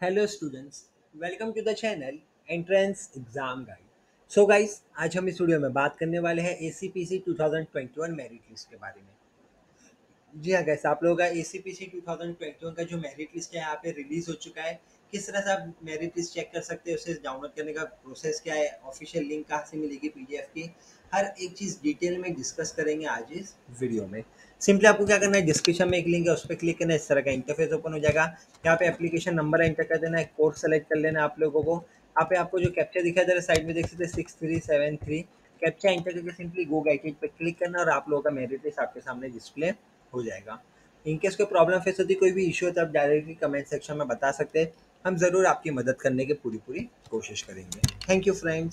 Hello students welcome to the channel entrance exam guide so guys आज हम इस video में बात करने वाले हैं A C P C two thousand twenty one merit list के बारे में। जी हाँ गैस आप लोगों का A C P C two thousand twenty one का जो मेरिट लिस्ट है, यहाँ पे रिलीज़ हो चुका है। किस तरह से आप मेरिट लिस्ट चेक कर सकते हैं, उसे डाउनलोड करने का प्रोसेस क्या है ऑफिशियल लिंक कहाँ से मिलेगी पी डी एफ़ की, हर एक चीज़ डिटेल में डिस्कस करेंगे आज इस वीडियो में। सिंपली आपको क्या करना है डिस्क्रिप्शन में एक लिंक है, उस पर क्लिक करना है, इस तरह का इंटरफेस ओपन हो जाएगा। यहाँ पे एप्लीकेशन नंबर एंटर कर देना है कोर्स सेलेक्ट कर लेना है आप लोगों को। यहाँ पे आपको जो कैप्चा दिखाई दे रहा है साइड में देख सकते हैं six three seven three captcha enter करके सिंपली गो गाइटेड पर क्लिक करना और आप लोगों का मेरिट लिस्ट आपके सामने डिस्प्ले हो जाएगा। इनकेस कोई प्रॉब्लम फेस होती, कोई भी इशू है तो आप डायरेक्टली कमेंट सेक्शन में बता सकते हैं। हम ज़रूर आपकी मदद करने की पूरी पूरी कोशिश करेंगे। Thank you friends